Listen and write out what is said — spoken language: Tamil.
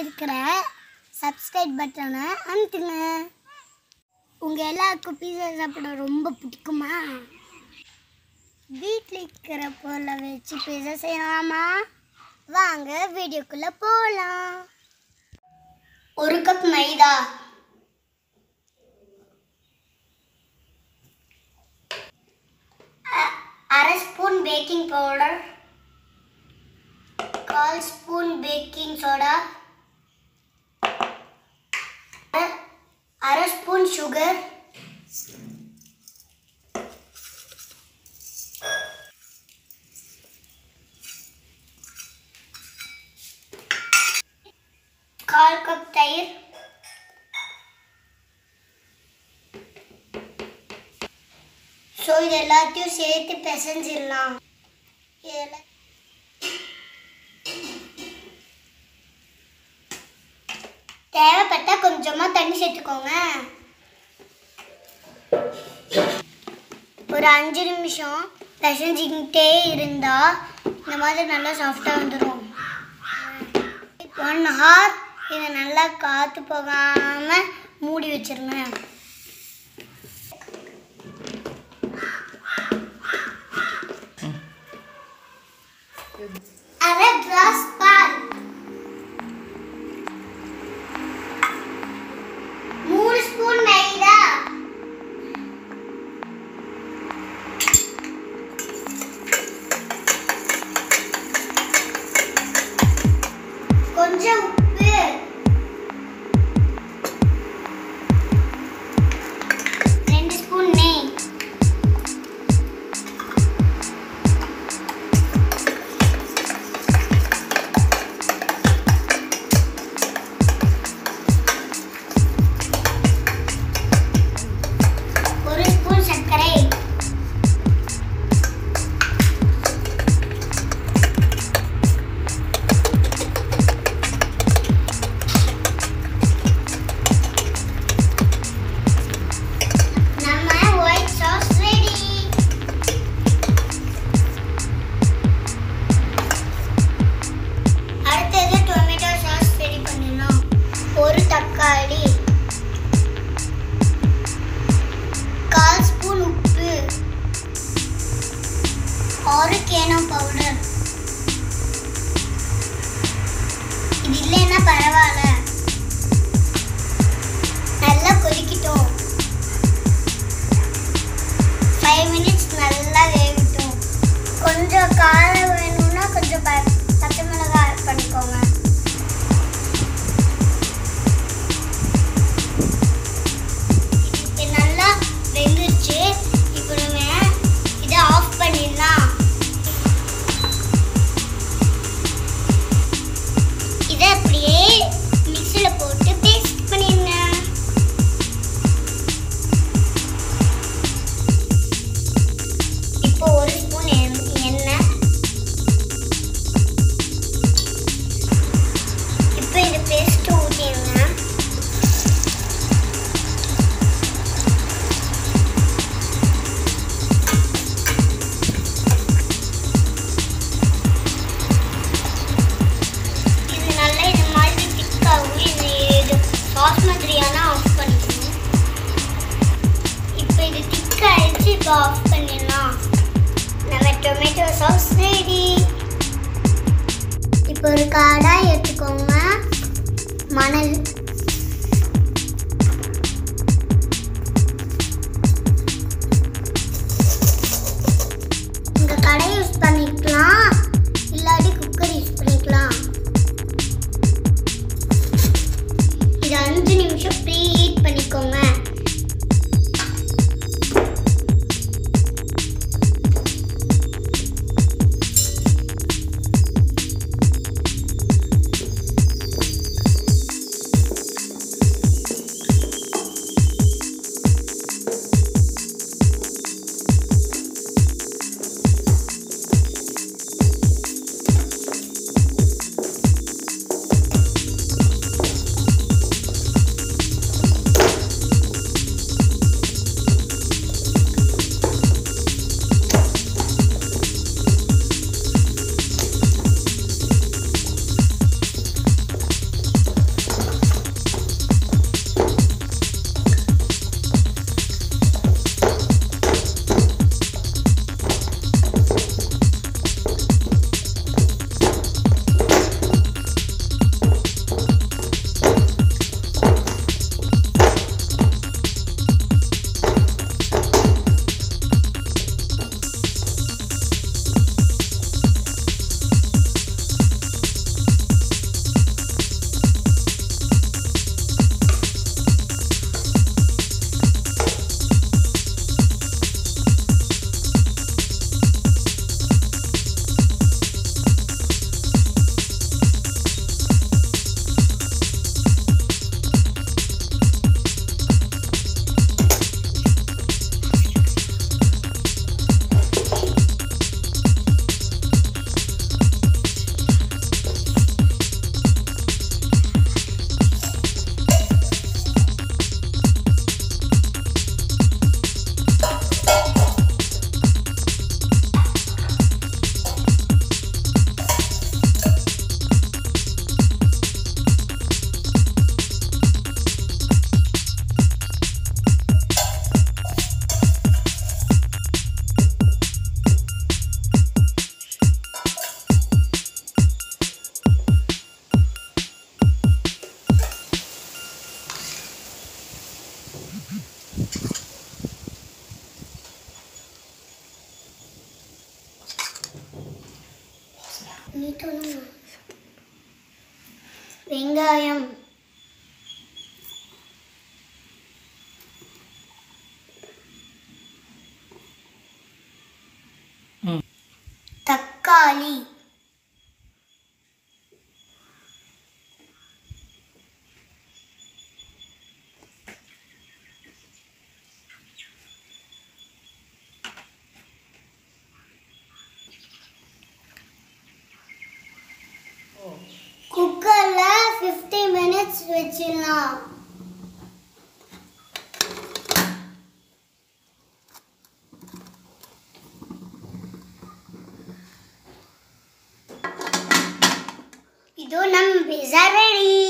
இருக்கிற சப்ஸ்கிரைப் பட்டனை அமுத்துங்க. உங்கள் எல்லாருக்கும் பீஸா சாப்பிட ரொம்ப பிடிக்குமா? வீட்டில் இருக்கிற பொருளை வச்சு பீஸா செய்யலாமா? வாங்க வீடியோக்குள்ளே போகலாம் ஒரு கப் மைதா. அரை ஸ்பூன் பேக்கிங் பவுடர் கால் ஸ்பூன் பேக்கிங் சோடா அரை ஸ்பூன் சுகர் கால் கப் தயிர். ஸோ இது எல்லாத்தையும் சேர்த்து பிசைஞ்சிடலாம். இதெல்லாம் தேவைப்பட்டா கொஞ்சமாக தண்ணி சேர்த்துக்கோங்க. ஒரு அஞ்சு நிமிஷம் பிசைஞ்சிக்கிட்டே இருந்தால் இந்த மாதிரி நல்லா சாஃப்டாக வந்துடும் ஒன் ஹார் இதை நல்லா காற்று போகாமல் மூடி வச்சிருங்க. அரை ஆரிகேனோ பவுடர் இது para வெங்காயம் தக்காளி வச்சிடலாம் இதோ நம்ம பிஸா ரெடி